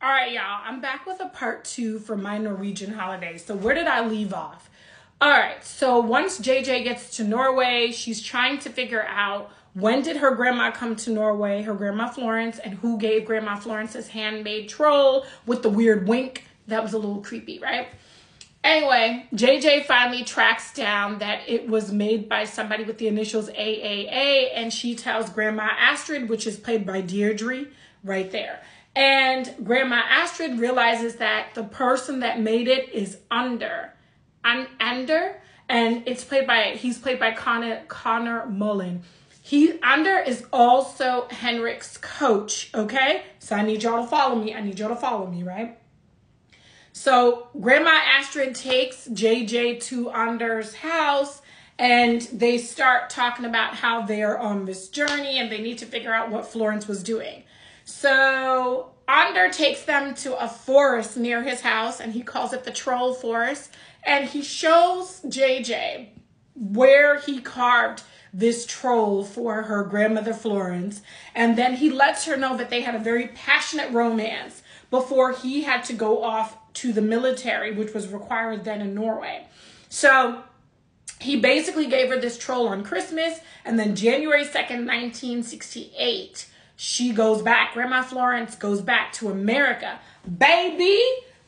All right, y'all, I'm back with a part two for my Norwegian holiday. So, where did I leave off? All right, so once JJ gets to Norway, she's trying to figure out when did her grandma come to Norway, her grandma Florence, and who gave grandma Florence's handmade troll with the weird wink. That was a little creepy, right? Anyway, JJ finally tracks down that it was made by somebody with the initials AAA, and she tells Grandma Astrid, which is played by Deirdre, right there. And Grandma Astrid realizes that the person that made it is Under. Un- Under. And it's played by, he's played by Connor, Connor Mullen. He, Under is also Henrik's coach, okay? So I need y'all to follow me. I need y'all to follow me, right? So Grandma Astrid takes JJ to Under's house and they start talking about how they're on this journey and they need to figure out what Florence was doing. So Under takes them to a forest near his house and he calls it the Troll Forest. And he shows JJ where he carved this troll for her grandmother Florence. And then he lets her know that they had a very passionate romance before he had to go off to the military, which was required then in Norway. So he basically gave her this troll on Christmas. And then January 2nd, 1968 she goes back. Grandma Florence goes back to America. Baby,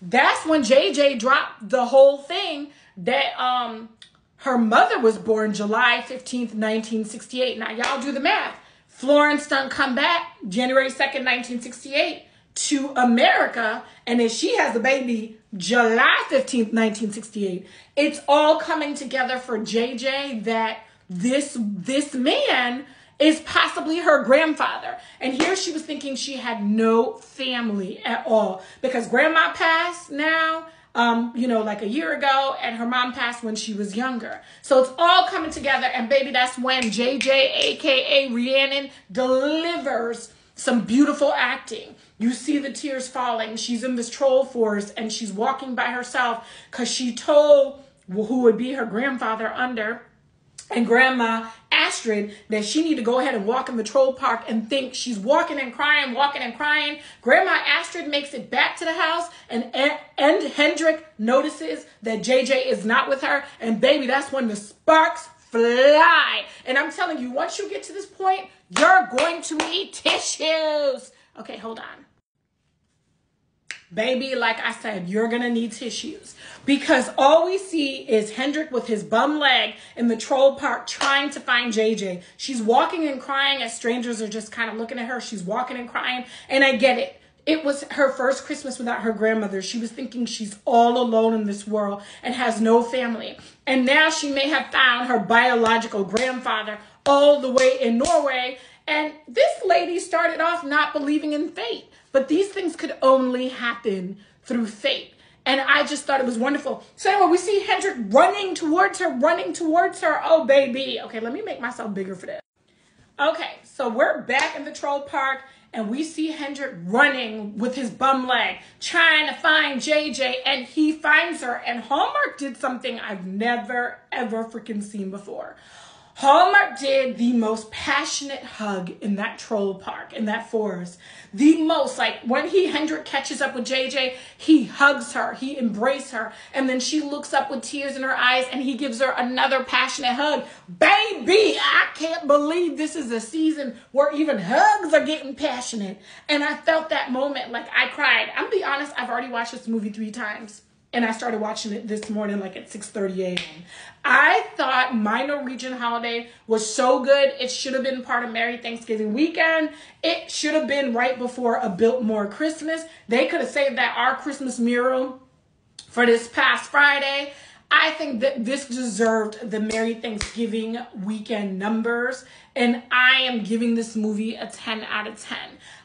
that's when JJ dropped the whole thing that um her mother was born July 15th, 1968. Now y'all do the math. Florence done come back January 2nd, 1968 to America. And then she has a baby July 15th, 1968. It's all coming together for JJ that this this man is possibly her grandfather. And here she was thinking she had no family at all because grandma passed now, um, you know, like a year ago, and her mom passed when she was younger. So it's all coming together. And baby, that's when JJ, aka Rhiannon, delivers some beautiful acting. You see the tears falling. She's in this troll forest and she's walking by herself because she told who would be her grandfather under and grandma Astrid that she need to go ahead and walk in the troll park and think she's walking and crying, walking and crying. Grandma Astrid makes it back to the house and, and Hendrik notices that JJ is not with her. And baby, that's when the sparks fly. And I'm telling you, once you get to this point, you're going to need tissues. Okay, hold on. Baby, like I said, you're going to need tissues because all we see is Hendrik with his bum leg in the troll park trying to find JJ. She's walking and crying as strangers are just kind of looking at her. She's walking and crying. And I get it. It was her first Christmas without her grandmother. She was thinking she's all alone in this world and has no family. And now she may have found her biological grandfather all the way in Norway. And this lady started off not believing in fate. But these things could only happen through fate. And I just thought it was wonderful. So anyway, we see Hendrik running towards her, running towards her. Oh, baby. Okay, let me make myself bigger for this. Okay, so we're back in the troll park and we see Hendrik running with his bum leg, trying to find JJ, and he finds her. And Hallmark did something I've never, ever freaking seen before. Hallmark did the most passionate hug in that troll park, in that forest. The most, like when he, Hendrik, catches up with JJ, he hugs her, he embraces her, and then she looks up with tears in her eyes and he gives her another passionate hug. Baby, I can't believe this is a season where even hugs are getting passionate. And I felt that moment, like I cried. I'm gonna be honest, I've already watched this movie three times and I started watching it this morning, like at 6:30 a.m. I thought my Norwegian holiday was so good. It should have been part of Merry Thanksgiving weekend. It should have been right before a Biltmore Christmas. They could have saved that our Christmas mural for this past Friday. I think that this deserved the Merry Thanksgiving weekend numbers, and I am giving this movie a 10 out of 10.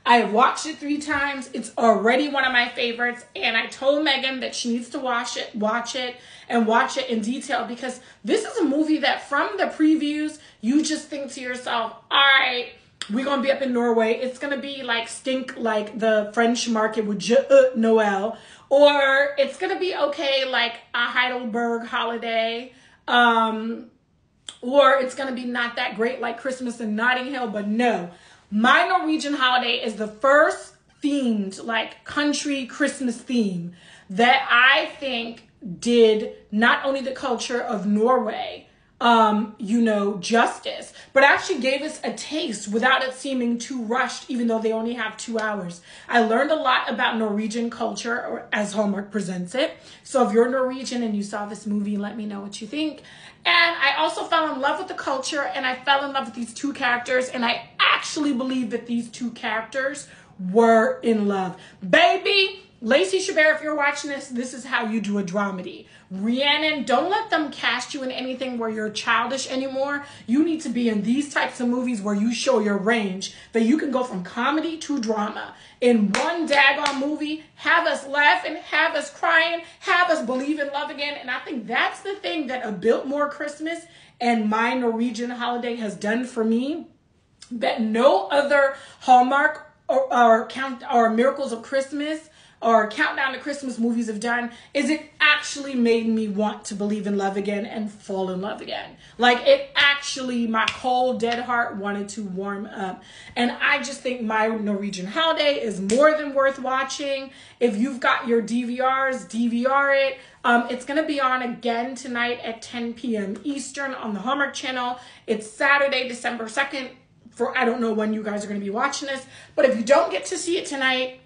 I have watched it three times. It's already one of my favorites, and I told Megan that she needs to watch it, watch it, and watch it in detail because this is a movie that from the previews, you just think to yourself, all right, we're gonna be up in Norway. It's gonna be like stink like the French market with Joyeux Noel, or it's gonna be okay like a Heidelberg holiday, um, or it's gonna be not that great like Christmas in Notting Hill. But no, my Norwegian holiday is the first themed, like country Christmas theme that I think did not only the culture of Norway, um, you know, justice, but actually gave us a taste without it seeming too rushed, even though they only have two hours. I learned a lot about Norwegian culture as Hallmark presents it. So if you're Norwegian and you saw this movie, let me know what you think. And I also fell in love with the culture and I fell in love with these two characters. And I actually believe that these two characters were in love. Baby, Lacey Chabert, if you're watching this, this is how you do a dramedy. Rhiannon, don't let them cast you in anything where you're childish anymore. You need to be in these types of movies where you show your range, that you can go from comedy to drama. In one daggone movie, have us laughing, have us crying, have us believe in love again. And I think that's the thing that a Biltmore Christmas and my Norwegian holiday has done for me that no other Hallmark or, or count or Miracles of Christmas or Countdown to Christmas movies have done is it actually made me want to believe in love again and fall in love again. Like it actually, my cold, dead heart wanted to warm up. And I just think my Norwegian holiday is more than worth watching. If you've got your DVRs, DVR it. Um, it's going to be on again tonight at 10 p.m. Eastern on the Hallmark Channel. It's Saturday, December 2nd. For I don't know when you guys are going to be watching this, but if you don't get to see it tonight,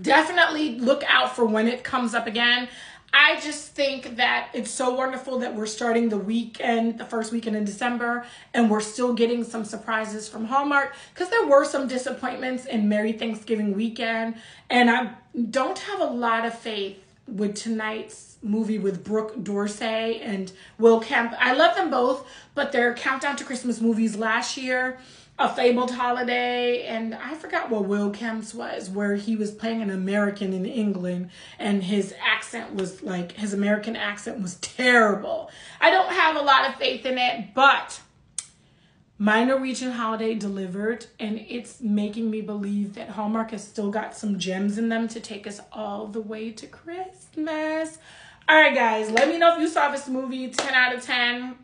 definitely look out for when it comes up again. I just think that it's so wonderful that we're starting the weekend, the first weekend in December, and we're still getting some surprises from Hallmark because there were some disappointments in Merry Thanksgiving weekend. And I don't have a lot of faith with tonight's movie with Brooke D'Orsay and Will Kemp. I love them both, but their Countdown to Christmas movies last year a fabled holiday and i forgot what will kemp's was where he was playing an american in england and his accent was like his american accent was terrible. I don't have a lot of faith in it but my norwegian holiday delivered and it's making me believe that hallmark has still got some gems in them to take us all the way to christmas. All right guys let me know if you saw this movie 10 out of 10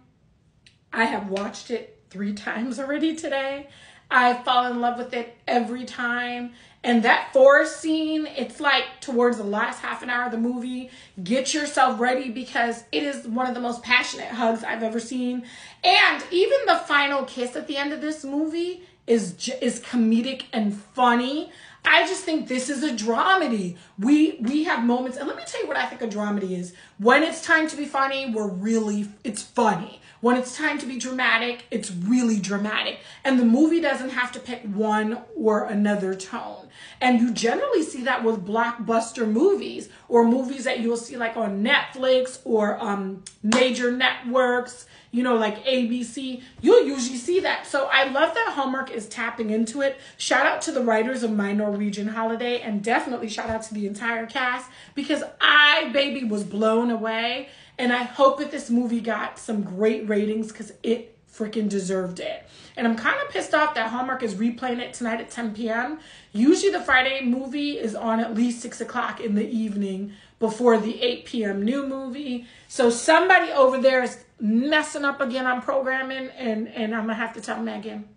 i have watched it three times already today. I fall in love with it every time. And that forest scene, it's like towards the last half an hour of the movie. Get yourself ready because it is one of the most passionate hugs I've ever seen. And even the final kiss at the end of this movie is is comedic and funny. I just think this is a dramedy. We we have moments, and let me tell you what I think a dramedy is. When it's time to be funny, we're really it's funny. When it's time to be dramatic, it's really dramatic. And the movie doesn't have to pick one or another tone. And you generally see that with blockbuster movies or movies that you'll see like on Netflix or um, major networks, you know, like ABC. You'll usually see that. So I love that Hallmark is tapping into it. Shout out to the writers of My Norwegian Holiday and definitely shout out to the entire cast because I, baby, was blown away. And I hope that this movie got some great ratings because it freaking deserved it. And I'm kind of pissed off that Hallmark is replaying it tonight at 10 p.m. Usually the Friday movie is on at least 6 o'clock in the evening before the 8 p.m. new movie. So somebody over there is messing up again on programming and, and I'm going to have to tell Megan.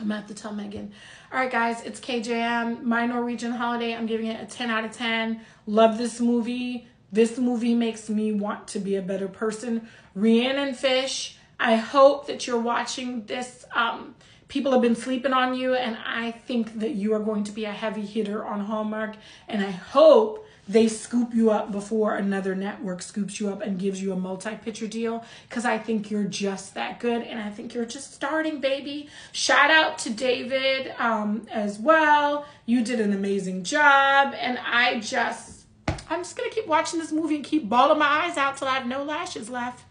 I'm to have to tell Megan. All right, guys, it's KJM, My Norwegian Holiday. I'm giving it a 10 out of 10. Love this movie. This movie makes me want to be a better person. Rhiannon Fish, I hope that you're watching this. Um, people have been sleeping on you, and I think that you are going to be a heavy hitter on Hallmark. And I hope they scoop you up before another network scoops you up and gives you a multi-picture deal because I think you're just that good and I think you're just starting, baby. Shout out to David um, as well. You did an amazing job, and I just I'm just going to keep watching this movie and keep bawling my eyes out till I have no lashes left.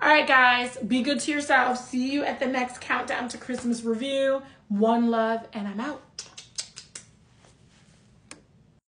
All right, guys, be good to yourself. See you at the next Countdown to Christmas review. One love, and I'm out.